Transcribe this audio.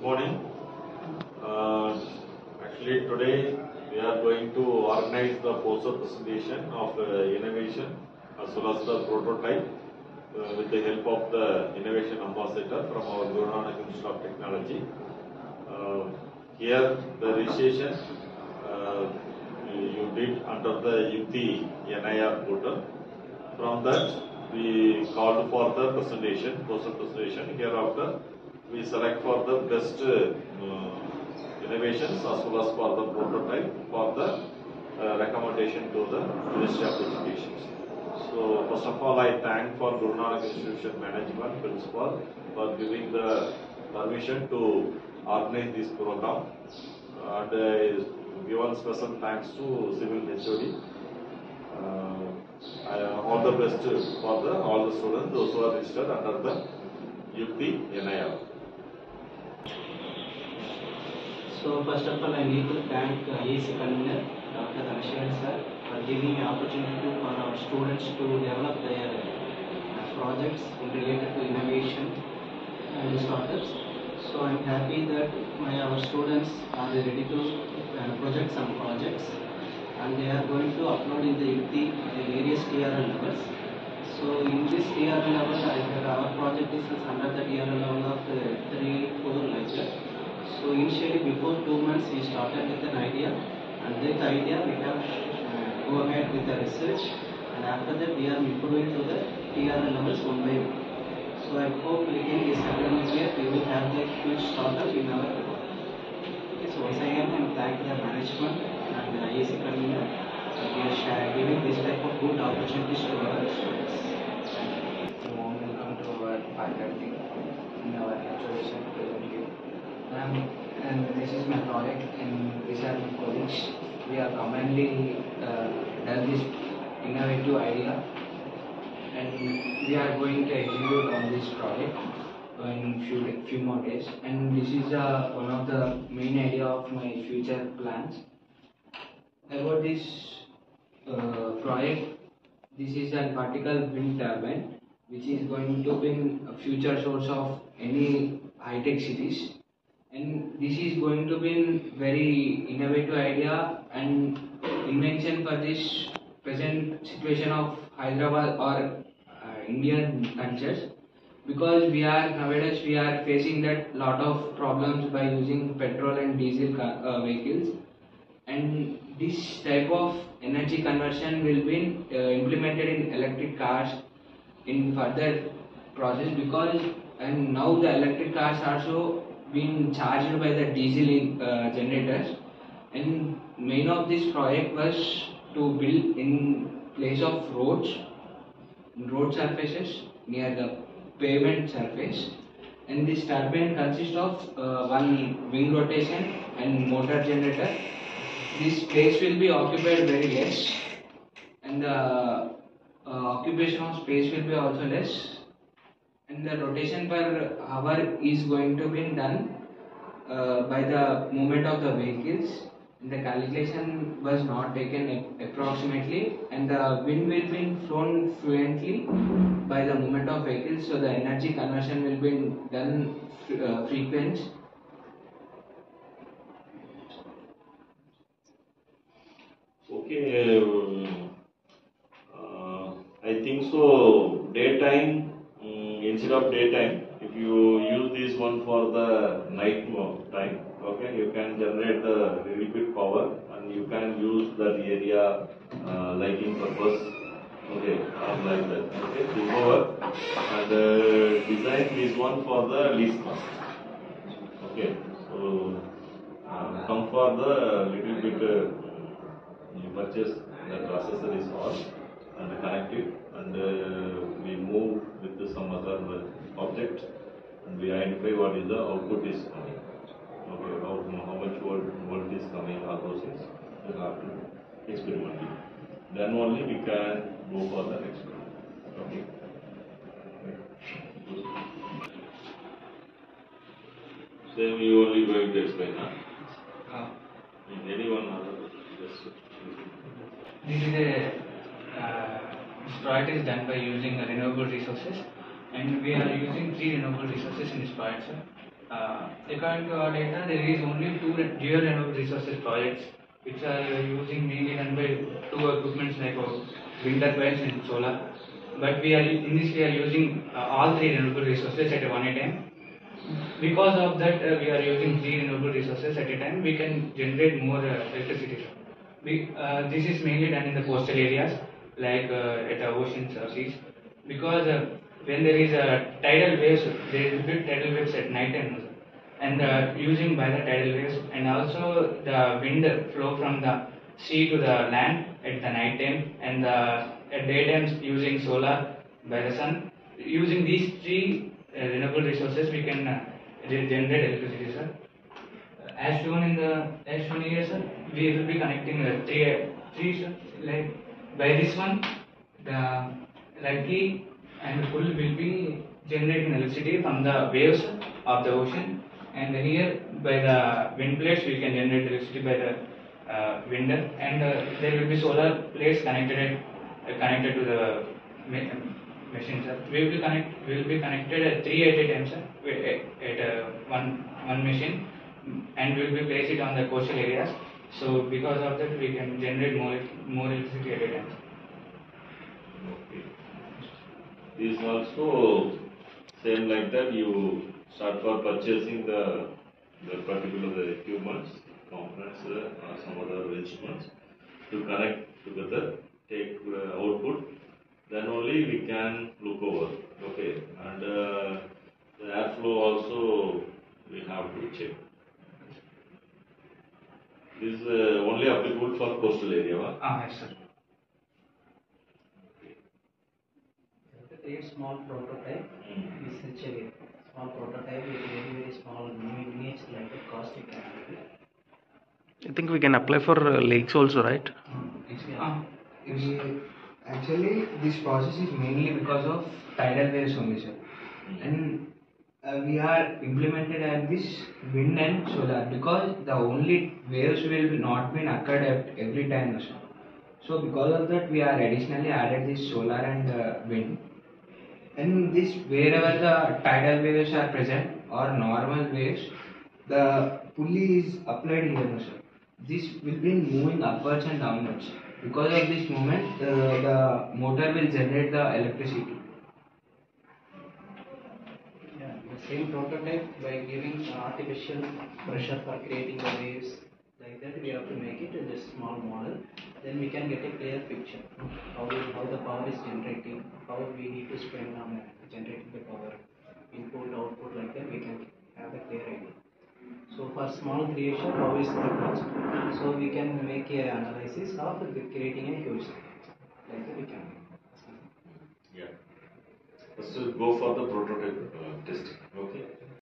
Good morning. Uh, Actually, today we are going to organize the poster presentation of uh, innovation as well as the prototype uh, with the help of the innovation ambassador from our Guru Institute of Technology. Uh, Here, the registration uh, you did under the Yukti NIR portal. From that, we called for the presentation, poster presentation. Hereafter, we select for the best uh, innovations as well as for the prototype for the uh, recommendation to the Ministry of Education. So first of all, I thank for Guru Nanak Institution Management Principal for giving the permission to organize this program. And uh, given special thanks to Civil HOD. Uh, all the best for the, all the students, those who are registered under the Yukti NIR. So first of all, I need to thank uh, AEC convener, Dr. Dhanashekhar sir, for giving the opportunity for our students to develop their uh, projects related to innovation and startups. So I'm happy that my, our students are ready to uh, project some projects and they are going to upload in the UT various TRL levels. So in this TRL level, I our project is under the TRL level of uh, 3, 4 like that. So initially before two months we started with an idea and that idea we have uh, go ahead with the research and after that we are improving to the TRL levels one by one. So I hope within this academic year we will have the huge startup in our. Okay, so once again I thank the management and the IAC convener for giving share- giving this type of good opportunities to our students. Thank you. warm welcome to our faculty in our exhibition presently. Um, and this is my project and We are commonly uh, done this innovative idea and we are going to execute on this project in few few more days. And this is uh, one of the main idea of my future plans. About this uh, project, this is a particle wind turbine which is going to be a future source of any high-tech cities and this is going to be a very innovative idea and invention for this present situation of Hyderabad or uh, Indian cultures. Because we are nowadays we are facing that lot of problems by using petrol and diesel car, uh, vehicles. And this type of energy conversion will be uh, implemented in electric cars in further process because and now the electric cars also being charged by the diesel uh, generators and main of this project was to build in place of roads road surfaces near the pavement surface. And this turbine consists of uh, one wing rotation and motor generator. This place will be occupied very less. And the uh, occupation of space will be also less and the rotation per hour is going to be done uh, by the movement of the vehicles. The calculation was not taken approximately and the wind will be flown fluently by the movement of vehicles so the energy conversion will be done uh, frequent. Okay, um, uh, I think so, daytime, instead of daytime, if you use this one for the night time, okay, you can generate the little bit power and you can use that area uh, lighting purpose, okay, or like that, okay, this over. And uh, design this one for the least cost. Okay, so uh, come for the little bit, uh, you purchase the accessories all and connect it and uh, we move with some other uh, object and we identify what is the output is coming. Okay, how, how much volt, volt is coming, all those things, we have to experiment. Then only we can go for the experiment. Okay. Same you only going to explain, huh? uh, Anyone other? Yes. This is a uh, this project is done by using renewable resources, and we are using three renewable resources in this project, sir. Uh, according to our data, there is only two geo renewable resources projects which are using mainly done by two equipments like uh, wind turbines and solar. But we are in this we are using uh, all three renewable resources at one time. Because of that, uh, we are using three renewable resources at a time. We can generate more uh, electricity. We, uh, this is mainly done in the coastal areas like at the oceans or seas because uh, when there is a tidal waves, there will be tidal waves at night time also. and uh, using by the tidal waves and also the wind flow from the sea to the land at the night time and the at daytimes using solar by the sun. Using these three uh, renewable resources, we can uh, generate electricity, sir. Uh, As shown in the as shown here, sir, we will be connecting uh, three three sir, like by this one, the lucky and full will be generating electricity from the waves of the ocean, and here by the wind blades we can generate electricity by the uh, wind, and uh, there will be solar plates connected uh, connected to the ma- machine, sir. We will be connect we will be connected at three at a time, sir, at, at uh, one one machine, and we will be placed it on the coastal areas. So because of that, we can generate more more electricity at a time. Okay. This also same like that you start for purchasing the the particular the equipments, components uh, or some other instruments to connect together, take the output, then only we can look over. Okay, and uh, the airflow also we have to check. This is uh, only applicable for coastal area? Ah, yes, sir. create small prototype Mm. essentially small prototype with very very small mini- miniature like a cost you can. I think we can apply for uh, lakes also, right? We, actually, this process is mainly because of tidal waves only, sir. And uh, we are implemented at this wind and solar because the only waves will not be occurred at every time, sir. So because of that, we are additionally added this solar and uh, wind. And this wherever the tidal waves are present or normal waves, the pulley is applied here, sir. This will be moving upwards and downwards. Because of this movement, uh, the motor will generate the electricity. The same prototype by giving artificial pressure for creating the waves like that we have to make it in this small model then we can get a clear picture how how the power is generating how we need to spend on uh, generating the power input output like that we can have a clear idea so for small creation how is the cost so we can make a analysis of creating a huge like that we can Yeah. First, we'll go for the prototype uh, testing.